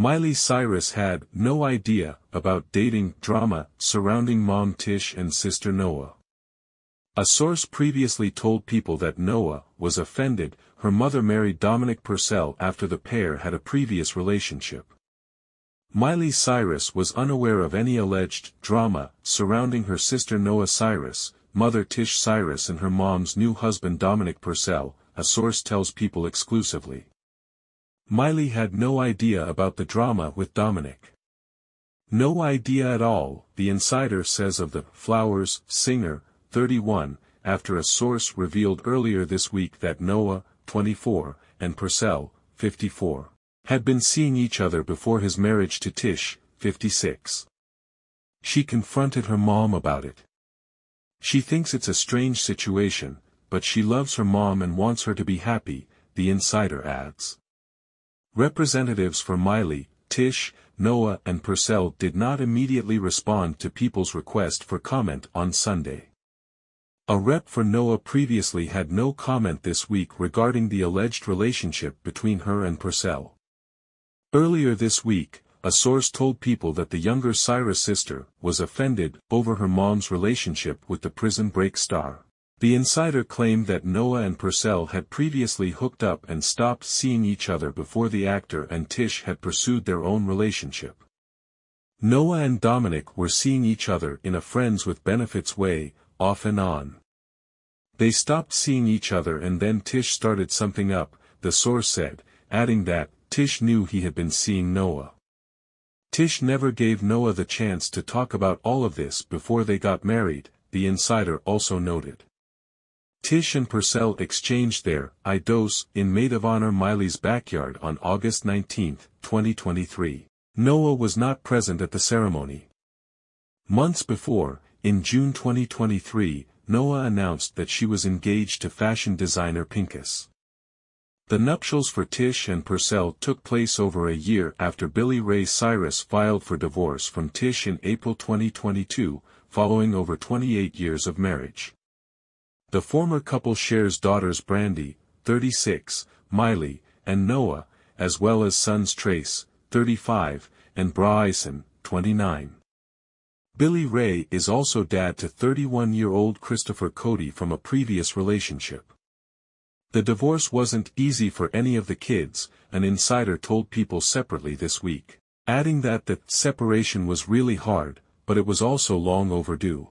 Miley Cyrus had no idea about dating drama surrounding mom Tish and sister Noah. A source previously told people that Noah was offended her mother married Dominic Purcell after the pair had a previous relationship. Miley Cyrus was unaware of any alleged drama surrounding her sister Noah Cyrus, mother Tish Cyrus and her mom's new husband Dominic Purcell, a source tells people exclusively. Miley had no idea about the drama with Dominic. No idea at all, the insider says of the Flowers singer, 31, after a source revealed earlier this week that Noah, 24, and Purcell, 54 had been seeing each other before his marriage to Tish, 56. She confronted her mom about it. She thinks it's a strange situation, but she loves her mom and wants her to be happy, the insider adds. Representatives for Miley, Tish, Noah and Purcell did not immediately respond to people's request for comment on Sunday. A rep for Noah previously had no comment this week regarding the alleged relationship between her and Purcell. Earlier this week, a source told people that the younger Cyrus sister was offended over her mom's relationship with the prison break star. The insider claimed that Noah and Purcell had previously hooked up and stopped seeing each other before the actor and Tish had pursued their own relationship. Noah and Dominic were seeing each other in a friends with benefits way, off and on. They stopped seeing each other and then Tish started something up, the source said, adding that, Tish knew he had been seeing Noah. Tish never gave Noah the chance to talk about all of this before they got married, the insider also noted. Tish and Purcell exchanged their I dose in maid of honor Miley's backyard on August 19, 2023. Noah was not present at the ceremony. Months before, in June 2023, Noah announced that she was engaged to fashion designer Pinkus. The nuptials for Tish and Purcell took place over a year after Billy Ray Cyrus filed for divorce from Tish in April 2022, following over 28 years of marriage. The former couple shares daughters Brandi, 36, Miley, and Noah, as well as sons Trace, 35, and Braison, 29. Billy Ray is also dad to 31-year-old Christopher Cody from a previous relationship. The divorce wasn't easy for any of the kids, an insider told people separately this week, adding that the separation was really hard, but it was also long overdue.